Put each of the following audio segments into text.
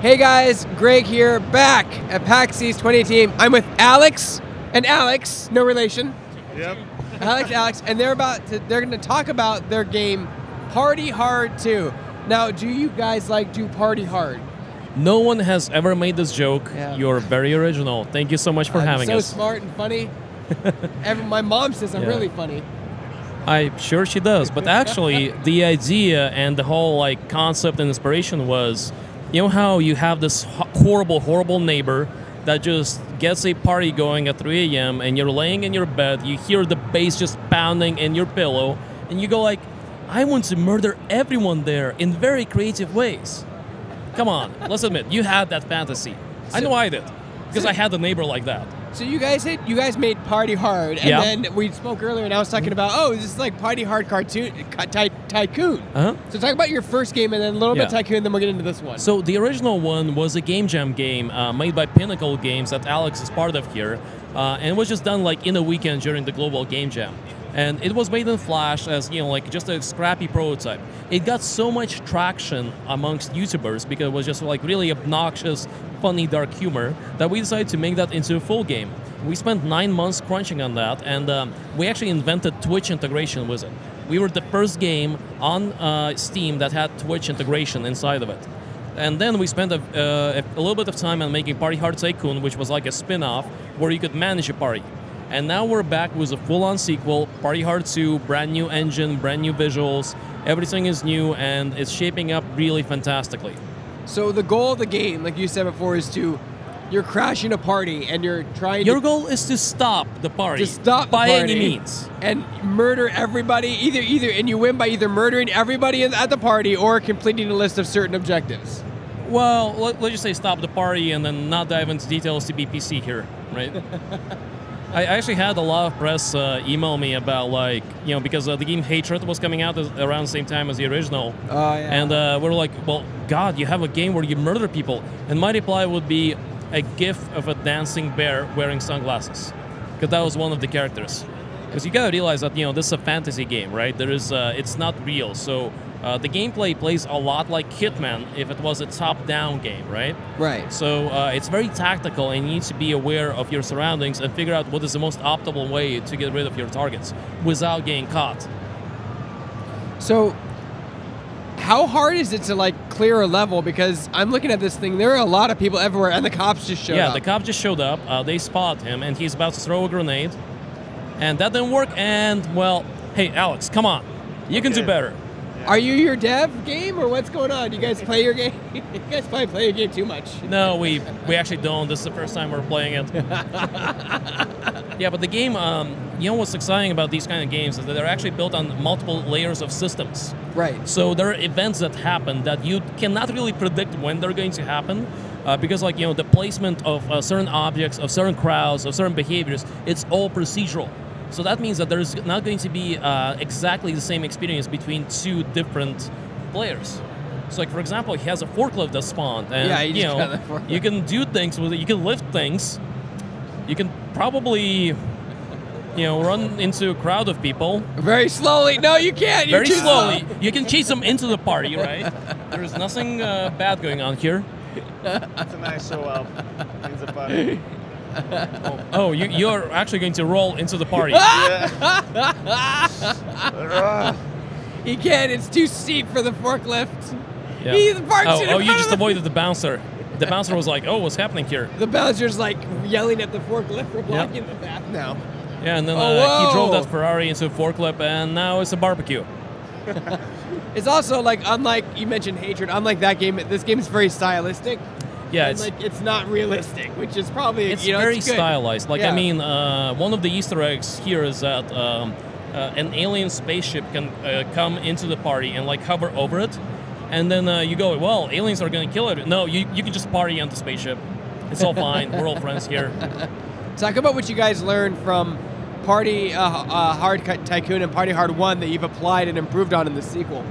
Hey guys, Greg here, back at PAX East 2018. I'm with Alex and Alex, no relation. Yep. Alex, Alex, and they're about to, they're going to talk about their game Party Hard 2. Now, do you guys like do Party Hard? No one has ever made this joke. Yeah. You're very original. Thank you so much for I'm having so us. smart and funny. Every, my mom says I'm Yeah. really funny. I'm sure she does. But actually, the idea and the whole like concept and inspiration was, you know how you have this horrible, horrible neighbor that just gets a party going at 3 a.m. and you're laying in your bed, you hear the bass just pounding in your pillow, and you go like, I want to murder everyone there in very creative ways. Come on, let's admit, you had that fantasy. I know I did. Because I had a neighbor like that. So you guys had, you guys made Party Hard, and Yeah. then we spoke earlier, and I was talking about oh, this is like Party Hard cartoon ty- tycoon. Uh-huh. So talk about your first game, and then a little bit tycoon, and then we'll get into this one. So the original one was a game jam game uh, made by Pinokl Games that Alex is part of here, uh, and it was just done like in a weekend during the global game jam. And it was made in Flash as you know, like just a scrappy prototype. It got so much traction amongst YouTubers because it was just like really obnoxious, funny, dark humor that we decided to make that into a full game. We spent nine months crunching on that, and um, we actually invented Twitch integration with it. We were the first game on uh, Steam that had Twitch integration inside of it. And then we spent a, uh, a little bit of time on making Party Hard Tycoon, which was like a spin off where you could manage a party. And now we're back with a full on sequel Party Hard 2, brand new engine, brand new visuals. Everything is new and it's shaping up really fantastically. So the goal of the game, like you said before, is to you're crashing a party and you're trying Your goal is to stop the party to stop the by any means. and murder everybody. Either either and you win by either murdering everybody at the party or completing a list of certain objectives. Well, let, let's just say stop the party and then not dive into details to BPC here, right? I actually had a lot of press uh, email me about like you know because uh, the game Hatred was coming out around the same time as the original, Oh yeah. and uh, we're like, well, God, you have a game where you murder people, and my reply would be a gif of a dancing bear wearing sunglasses, because that was one of the characters. Because you gotta realize that you know this is a fantasy game, right? There is, uh, it's not real, so uh, the gameplay plays a lot like Hitman if it was a top-down game, right? right. So uh, it's very tactical, and you need to be aware of your surroundings and figure out what is the most optimal way to get rid of your targets without getting caught. So how hard is it to like clear a level? Because I'm looking at this thing. There are a lot of people everywhere, and the cops just showed yeah, up. Yeah, the cops just showed up. Uh, they spot him, and he's about to throw a grenade, and that didn't work. And well, hey, Alex, come on, you can do Okay. Better. Are you your dev game or what's going on? You guys play your game? you guys probably play your game too much. No, we we actually don't. This is the first time we're playing it. yeah, but the game, um, you know what's exciting about these kind of games is that they're actually built on multiple layers of systems. Right. So there are events that happen that you cannot really predict when they're going to happen. Uh, because like you know the placement of uh, certain objects of certain crowds of certain behaviors it's all procedural so that means that there's not going to be uh, exactly the same experience between two different players so like for example he has a forklift that spawned and Yeah, you know got that forklift. you can do things with it you can lift things you can probably you know run into a crowd of people Very slowly. No, you can't. You're very too slow. slowly. You can chase them into the party, right? There's nothing uh, bad going on here. It's a nice show up in the party. Oh, you, you're actually going to roll into the party. He can't. It's too steep for the forklift. Yeah. He parks oh, in oh, you just the- avoided the bouncer. The bouncer was like, "Oh, what's happening here?" The bouncer's like yelling at the forklift for blocking the path now. Yeah, and then Oh, uh, he drove that Ferrari into a forklift, and now it's a barbecue. It's also like unlike you mentioned hatred. Unlike that game, this game is very stylistic. Yeah, and it's like it's not realistic, which is probably it's you know, very it's stylized. Like Yeah. I mean, uh, one of the Easter eggs here is that um, uh, an alien spaceship can uh, come into the party and like hover over it, and then uh, you go, "Well, aliens are going to kill it." No, you you can just party on the spaceship. It's all fine. We're all friends here. Talk about what you guys learned from Party uh, uh, Hard Cut Tycoon and Party Hard One that you've applied and improved on in the sequel.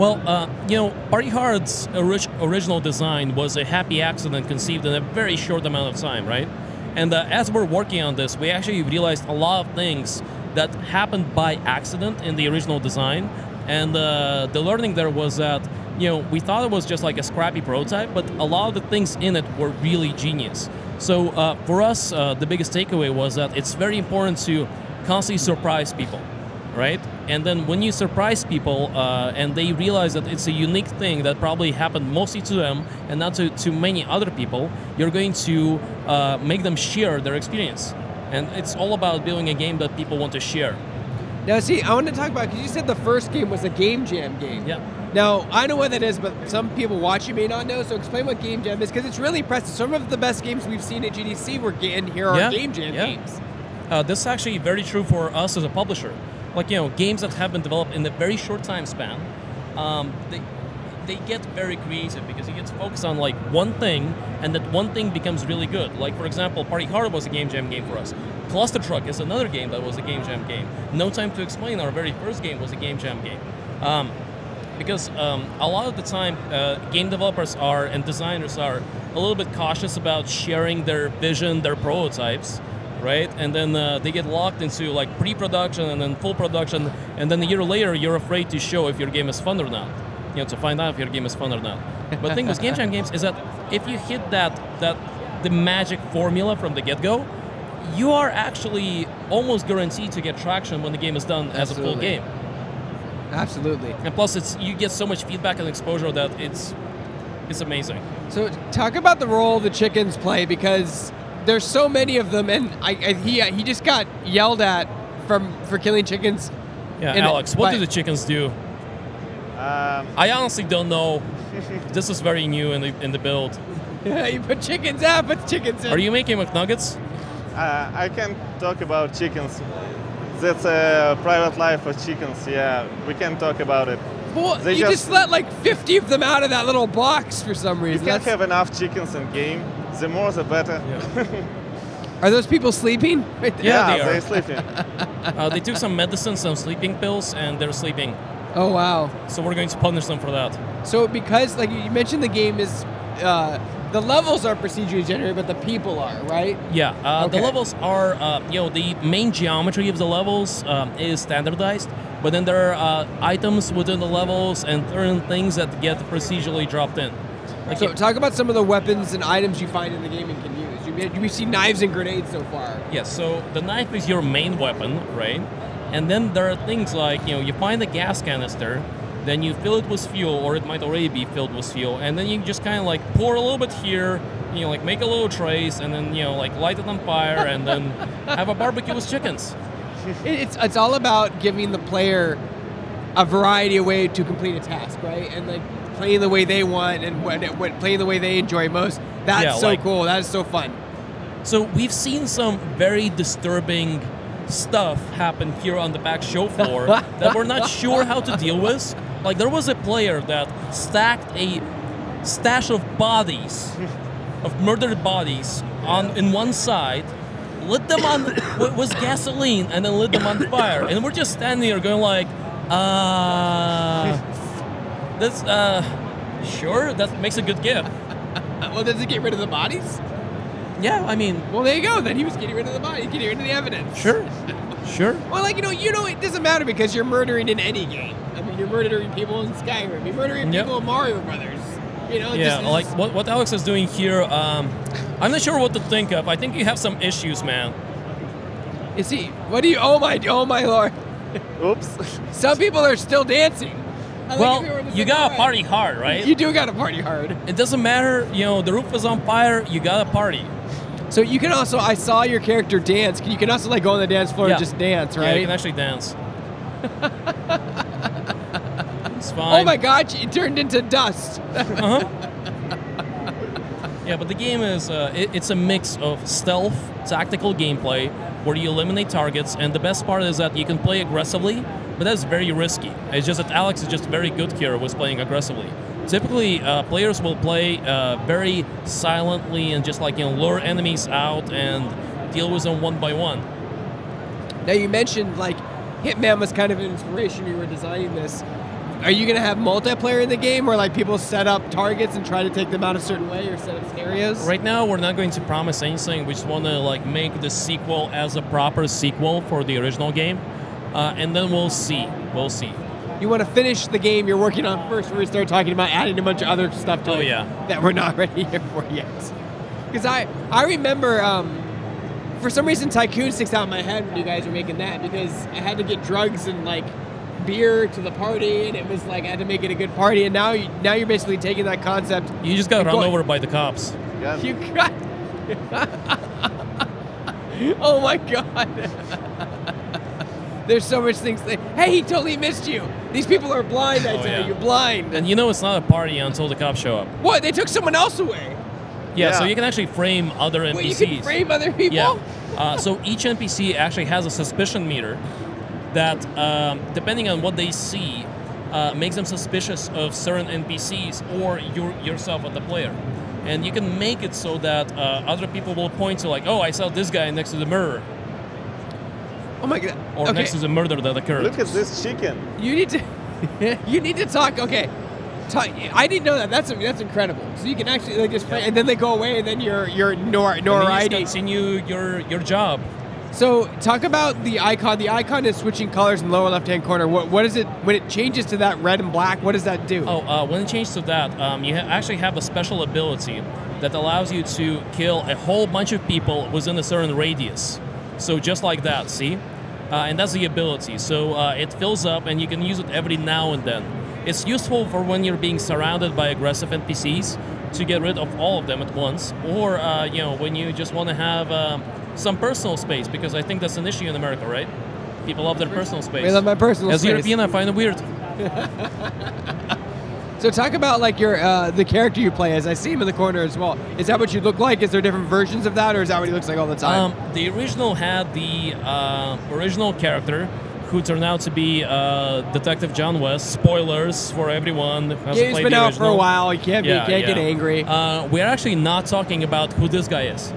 Well, uh, you know, Party Hard's orig- original design was a happy accident conceived in a very short amount of time, right? And uh, as we're working on this, we actually realized a lot of things that happened by accident in the original design, And uh, the learning there was that you know we thought it was just like a scrappy prototype, but a lot of the things in it were really genius. So uh, for us, uh, the biggest takeaway was that it's very important to constantly surprise people, right? And then when you surprise people uh, and they realize that it's a unique thing that probably happened mostly to them and not to, to many other people, you're going to uh, make them share their experience. And it's all about building a game that people want to share. Now, see, I want to talk about because you said the first game was a game jam game. Yeah. Now, I know what that is, but some people watching may not know. So, explain what game jam is because it's really impressive. Some of the best games we've seen at GDC were and here are Yeah, game jam yeah. games. Uh, this is actually very true for us as a publisher. Like you know, games that have been developed in a very short time span, um, they they get very creative because you gets focused on like one thing, and that one thing becomes really good. Like for example, Party Hard was a game jam game for us. Clustertruck is another game that was a game jam game. No Time to Explain, our very first game, was a game jam game. Um, because um, a lot of the time uh, game developers are and designers are a little bit cautious about sharing their vision their prototypes right and then uh, they get locked into like pre-production and then full production and then a year later you're afraid to show if your game is fun or not you know to find out if your game is fun or not but the thing with game jam games is that if you hit that that the magic formula from the get-go you are actually almost guaranteed to get traction when the game is done as a full game Absolutely. and plus, it's you get so much feedback and exposure that it's it's amazing. So, talk about the role the chickens play because there's so many of them, and I, I he he just got yelled at from for killing chickens. Yeah, And- Alex, what do the chickens do? Um, I honestly don't know. this is very new in the in the build. you put chickens out, put chickens in. Are you making McNuggets? uh, I can talk about chickens. That's a private life of chickens. Yeah, we can talk about it. Well, They you just, just- let like 50 of them out of that little box for some reason. You can't That's- have enough chickens in game. The more, the better. Are those people sleeping? Right there? Yeah, they they're are. sleeping. Uh, they took some medicine, some sleeping pills, and they're sleeping. Oh wow. So we're going to punish them for that. So because like you mentioned, the game is uh, the levels are procedurally generated, but the people are right. Yeah, uh, Okay. the levels are, uh, you know, the main geometry of the levels um, is standardized, but then there are uh, items within the levels and certain things that get procedurally dropped in. Like So it- talk about some of the weapons and items you find in the game and can use. You, we've seen knives and grenades so far. Yes, so the knife is your main weapon, right? And then there are things like, you know, you find a gas canister, then you fill it with fuel, or it might already be filled with fuel, and then you just kind of like pour a little bit here, you know, like make a little trace, and then, you know, like light it on fire, and then have a barbecue with chickens. It's it's all about giving the player a variety of way to complete a task, right? And like playing the way they want and what, what playing the way they enjoy most. That's Yeah, so like- cool. That is so fun. So we've seen some very disturbing stuff happen here on the back show floor that we're not sure how to deal with. Like there was a player that stacked a stash of bodies, of murdered bodies, on in one side, lit them on with, with gasoline, and then lit them on fire. And we're just standing here going like, uh, that's uh, sure that makes a good gift. Well, does it get rid of the bodies? Yeah, I mean, Well, there you go. Then he was getting rid of the bodies, getting rid of the evidence. sure, sure. Well, like you know, you know, it doesn't matter because you're murdering in any game. I mean, you're murdering people in Skyrim. You're murdering Yep. people in Mario Brothers. You know, Yeah, just- like what, what Alex is doing here, um, I'm not sure what to think of. I think you have some issues, man. Is he? what do you? Oh my, oh my lord! Oops. Some people are still dancing. I like Well, if they were the you gotta party hard, right? You do gotta party hard. It doesn't matter, you know, the roof is on fire, you gotta party. So you can also, I saw your character dance. You can also like go on the dance floor Yeah. and just dance, right? Yeah, you can actually dance. it's fine. oh my god, it turned into dust. Uh-huh. yeah, but the game is uh, it, it's a mix of stealth, tactical gameplay, where you eliminate targets, and the best part is that you can play aggressively, but that's very risky. It's just that Alex is just very good here with playing aggressively. Typically, uh, players will play uh, very silently and just like you know lure enemies out and deal with them one by one. now you mentioned like Hitman was kind of an inspiration. You were designing this. Are you gonna have multiplayer in the game where like people set up targets and try to take them out a certain way or set up scenarios? Right now, we're not going to promise anything. We just want to like make the sequel as a proper sequel for the original game, uh, and then we'll see. We'll see. you want to finish the game you're working on first before we start talking about adding a bunch of other stuff to Oh, it yeah. that we're not ready here for yet. Because I I remember um, for some reason Tycoon sticks out in my head when you guys were making that because I had to get drugs and like beer to the party and it was like I had to make it a good party and now you, now you're basically taking that concept You just got You're run going- over by the cops. Yeah. you got oh my god there's so much things that hey he totally missed you these people are blind I Oh, tell yeah. you you're blind And you know it's not a party until the cops show up. what they took someone else away Yeah, so you can actually frame other NPCs. Wait, you can frame other people Yeah. Uh, so each NPC actually has a suspicion meter that, um, depending on what they see, uh, makes them suspicious of certain NPCs or your, yourself as the player. And you can make it so that uh, other people will point to like, oh, I saw this guy next to the mirror oh my god or okay next to the murder that occurred. Look at this chicken. you need to you need to talk okay talk, I didn't know that that's that's incredible so you can actually like just frame, and then they go away and then you're you're nor And then you continue your your job. So talk about the icon. The icon is switching colors in the lower left-hand corner. What what is it when it changes to that red and black? What does that do? Oh, uh, when it changes to that, um, you ha- actually have a special ability that allows you to kill a whole bunch of people within a certain radius. So just like that, see? Uh, and that's the ability. So uh, it fills up, and you can use it every now and then. It's useful for when you're being surrounded by aggressive NPCs to get rid of all of them at once, or uh, you know when you just want to have um, some personal space, because I think that's an issue in America, right? People love their personal space. I love my personal As space. European, I find it weird. So talk about like your uh, the character you play as. I see him in the corner as well. Is that what you look like? Is there different versions of that, or is that what he looks like all the time? Um, the original had the uh, original character, who turned out to be uh, Detective John West. Spoilers for everyone who Game's played been out for a while. You can't be, Yeah, can't get angry. Uh, we're actually not talking about who this guy is.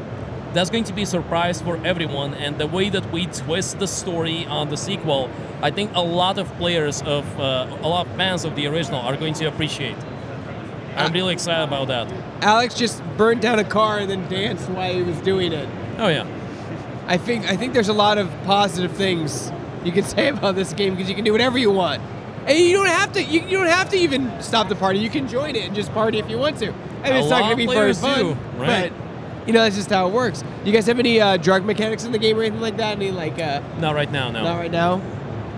That's going to be a surprise for everyone, and the way that we twist the story on the sequel, I think a lot of players of uh, a lot of fans of the original are going to appreciate. I'm Uh, really excited about that. Alex just burned down a car and then danced while he was doing it. Oh yeah. I think I think there's a lot of positive things you can say about this game because you can do whatever you want. And you don't have to you, you don't have to even stop the party. You can join it and just party if you want to. I mean, A it's not going to be very fun, do, right. You know that's just how it works. Do you guys have any uh, drug mechanics in the game or anything like that? Any like uh, Not right now, no. not right now?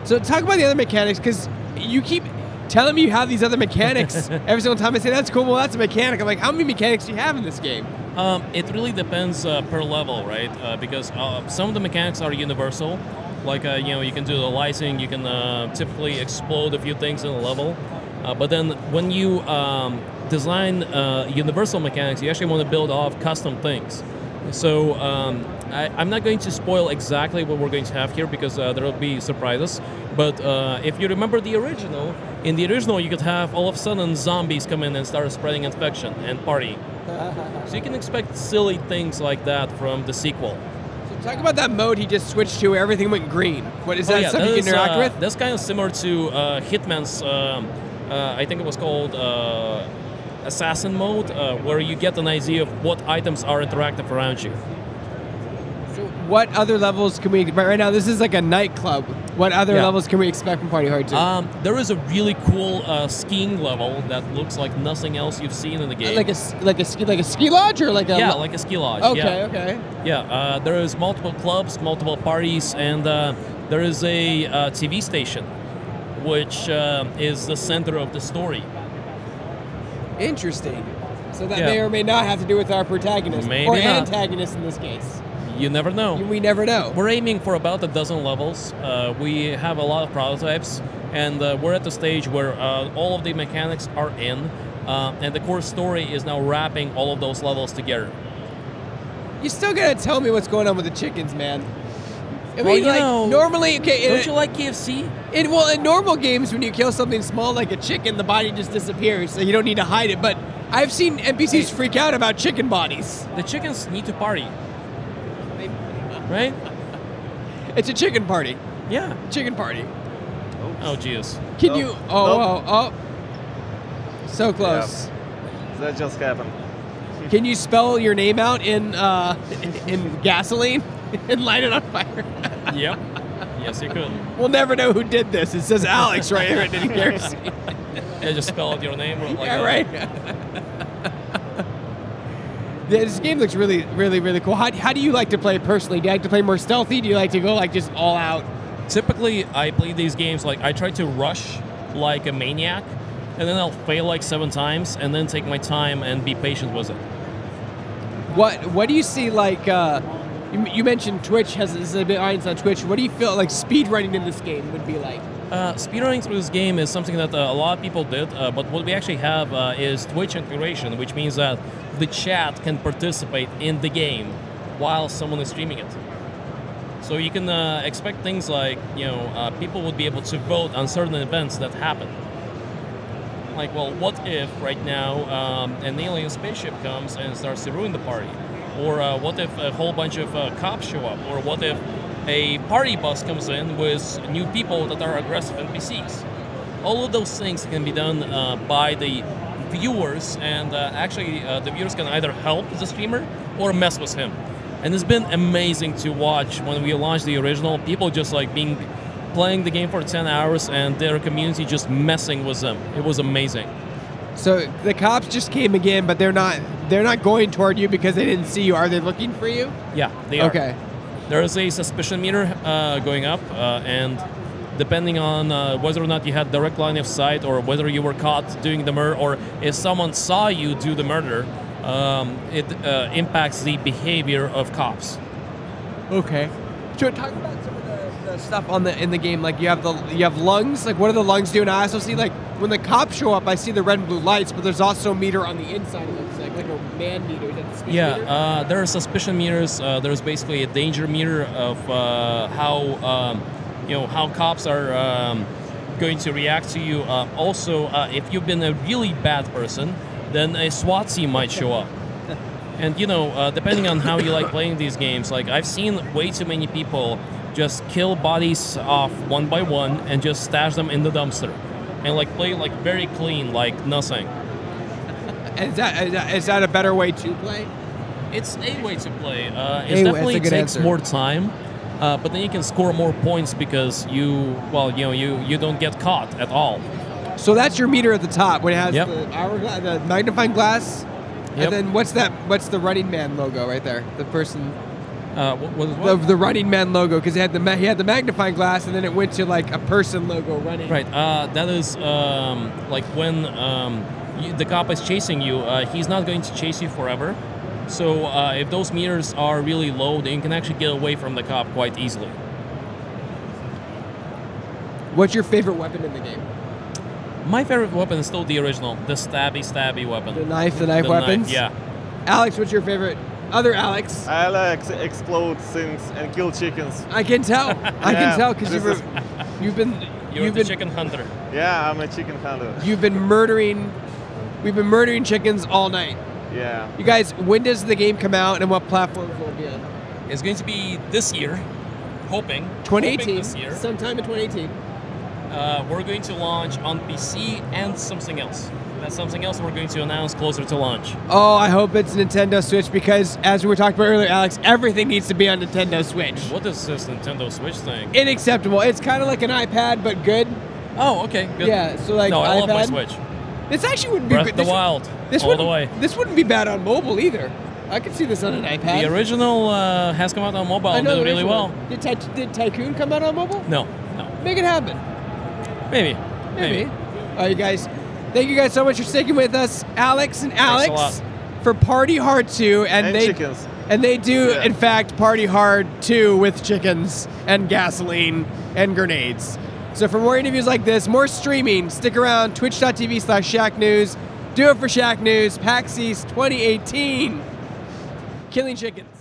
So talk about the other mechanics because you keep telling me you have these other mechanics every single time I say that's cool. Well, that's a mechanic. I'm like, how many mechanics do you have in this game? Um, it really depends uh, per level, right? Uh, because uh, some of the mechanics are universal, like uh, you know you can do the lighting, you can uh, typically explode a few things in a level. Uh, but then when you um, design uh, universal mechanics, you actually want to build off custom things. So um, I, I'm not going to spoil exactly what we're going to have here because uh, there will be surprises. But uh, if you remember the original, in the original you could have all of a sudden zombies come in and start spreading infection and party. So you can expect silly things like that from the sequel. So talk about that mode he just switched to. Everything went green. What is Oh, that yeah, something you that is, interact uh, with? That's kind of similar to uh, Hitman's. Um, uh, I think it was called uh, Assassin mode, uh, where you get an idea of what items are interactive around you. So what other levels can we? Right right now, this is like a nightclub. What other Yeah. levels can we expect from Party Hard 2? Um, there is a really cool uh, skiing level that looks like nothing else you've seen in the game. like a like a ski like a ski lodge or like a yeah, like a ski lodge. okay yeah. okay. Yeah, uh, there is multiple clubs, multiple parties, and uh, there is a uh, TV station, which uh, is the center of the story. Interesting. So that Yeah. may or may not have to do with our protagonist Maybe or not. antagonist in this case. You never know. We never know. We're aiming for about a dozen levels. Uh, we have a lot of prototypes, and uh, we're at the stage where uh, all of the mechanics are in, uh, and the core story is now wrapping all of those levels together. You still gotta tell me what's going on with the chickens, man. I Well, you like know, normally, okay. Don't in- you like KFC? In well, in normal games, when you kill something small like a chicken, the body just disappears, so you don't need to hide it. But I've seen NPCs freak out about chicken bodies. The chickens need to party, right? It's a chicken party. Yeah. Chicken party. Oh, jeez. Can Nope. you? Oh, Nope. oh, oh. So close. That just happened. Can you spell your name out in uh, in, in gasoline and light it on fire? Yep. Yes, you could. We'll never know who did this. It says Alex right here in kerosene. Yeah, just spell out your name. Like yeah, right. Yeah, this game looks really, really, really cool. How, how do you like to play personally? Do you like to play more stealthy? Do you like to go like just all out? Typically, I play these games like I try to rush like a maniac, and then I'll fail like seven times, and then take my time and be patient with it. What What do you see like? Uh, you, you mentioned Twitch has is a bit of audience on Twitch. What do you feel like speedrunning in this game would be like? Uh, speedrunning through this game is something that uh, a lot of people did, uh, but what we actually have uh, is Twitch integration, which means that the chat can participate in the game while someone is streaming it. So you can uh, expect things like, you know, uh, people would be able to vote on certain events that happen. Like, well, what if right now um, an alien spaceship comes and starts to ruin the party? Or uh, what if a whole bunch of uh, cops show up? Or what if a party bus comes in with new people that are aggressive NPCs? All of those things can be done uh, by the viewers, and uh, actually, uh, the viewers can either help the streamer or mess with him. And it's been amazing to watch when we launched the original. People just like being playing the game for 10 hours and their community just messing with them. It was amazing. So the cops just came again, but they're not they're not going toward you because they didn't see you. Are they looking for you? Yeah, they are. Okay. There is a suspicion meter uh, going up, uh, and depending on uh, whether or not you had direct line of sight or whether you were caught doing the murder or if someone saw you do the murder, um, it uh, impacts the behavior of cops. Okay. So talk about some of the, the stuff on the in the game. Like you have the you have lungs. Like what do the lungs do? And I also see like when the cops show up, I see the red and blue lights, but there's also a meter on the inside. It looks like like a man meter. Is that the Yeah, meter? uh, there are suspicion meters. Uh, there's basically a danger meter of uh, how um, you know how cops are um, going to react to you. Uh, also, uh, if you've been a really bad person, then a SWAT team might show up. And you know, uh, depending on how you like playing these games, like I've seen way too many people just kill bodies off one by one and just stash them in the dumpster, and like play like very clean, like nothing. Is that, is that is that a better way to play? It's a way to play. Uh, it definitely that's takes answer. more time, uh, but then you can score more points because you, well, you know, you you don't get caught at all. So that's your meter at the top when it has Yep. the hourglass, the magnifying glass. Yep. And then what's that? What's the Running Man logo right there? The person, Uh, what, what, the, what? the Running Man logo, because he had the ma- he had the magnifying glass, and then it went to like a person logo running. Right. Uh, that is um, like when um, you, the cop is chasing you. Uh, he's not going to chase you forever. So uh, if those meters are really low, then you can actually get away from the cop quite easily. What's your favorite weapon in the game? My favorite weapon is still the original, the stabby stabby weapon. The knife, the knife The weapons. yeah. Alex, what's your favorite? Other Alex. Alex explodes things and kill chickens. I can tell. I Yeah, can tell because you've is- you've been You're you've the been chicken hunter. Yeah, I'm a chicken hunter. you've been murdering. We've been murdering chickens all night. Yeah. You guys, when does the game come out and what platforms will it be on? It's going to be this year, hoping. hoping 2018. This year. Sometime in 2018. Uh, we're going to launch on PC and something else. That's something else we're going to announce closer to launch. Oh, I hope it's Nintendo Switch because, as we were talking about earlier, Alex, everything needs to be on Nintendo Switch. What is this Nintendo Switch thing? Unacceptable. It's kind of like an iPad, but good. Oh, okay, good. Yeah. So like no, I love my Switch. This actually wouldn't be Breath good. the this, Wild, This all the way. This wouldn't be bad on mobile either. I could see this on an iPad. The original uh, has come out on mobile I know did really well. Did, Ty- did Tycoon come out on mobile? No, no, Make it happen. maybe, Maybe. All right, you guys. Thank you guys so much for sticking with us, Alex and Alex, for Party Hard 2, and, And they chickens. and they do Yeah. in fact Party Hard 2 with chickens and gasoline and grenades. So for more interviews like this, more streaming, stick around twitch.tv slash Shacknews. Do it for Shacknews, PAX East 2018. Killing chickens. It's a thing.